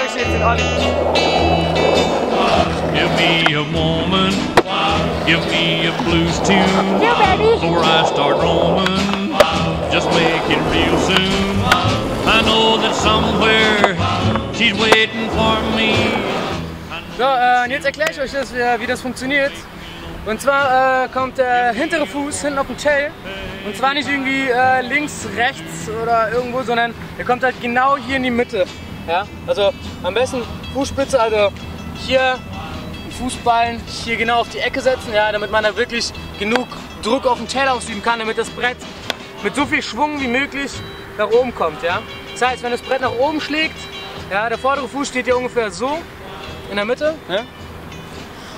und ich zeige euch jetzt den Olli. Give me a moment, give me a blues tune. Yeah, baby. Before I start roaming, just make it real soon. I know that somewhere she's waiting for me. So, äh, und jetzt erkläre ich euch das, wie, das funktioniert. Und zwar äh, kommt der hintere Fuß hinten auf den Tail. Und zwar nicht irgendwie äh, links, rechts oder irgendwo, sondern der kommt halt genau hier in die Mitte. Ja? Also am besten Fußspitze, also hier die Fußballen hier genau auf die Ecke setzen, ja, damit man da wirklich genug Druck auf den Tail ausüben kann, damit das Brett mit so viel Schwung wie möglich nach oben kommt. Ja? Das heißt, wenn das Brett nach oben schlägt, ja, der vordere Fuß steht hier ungefähr so in der Mitte. Ja?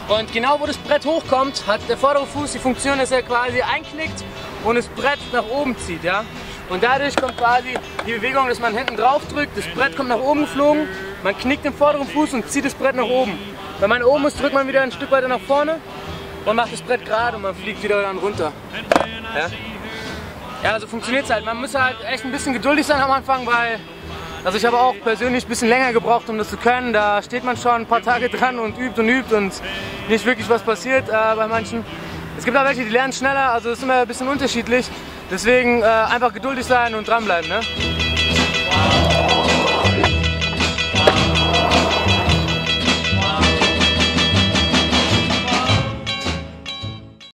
Und genau wo das Brett hochkommt, hat der vordere Fuß die Funktion, dass er quasi einknickt und das Brett nach oben zieht. Ja? Und dadurch kommt quasi die Bewegung, dass man hinten drauf drückt, das Brett kommt nach oben geflogen, man knickt den vorderen Fuß und zieht das Brett nach oben. Wenn man oben ist, drückt man wieder ein Stück weiter nach vorne und macht das Brett gerade und man fliegt wieder dann runter. Ja, ja also funktioniert es halt. Man muss halt echt ein bisschen geduldig sein am Anfang, weil also ich habe auch persönlich ein bisschen länger gebraucht, um das zu können. Da steht man schon ein paar Tage dran und übt und übt und nicht wirklich was passiert äh, bei manchen. Es gibt auch welche, die lernen schneller, also es ist immer ein bisschen unterschiedlich. Deswegen äh, einfach geduldig sein und dranbleiben. Ne?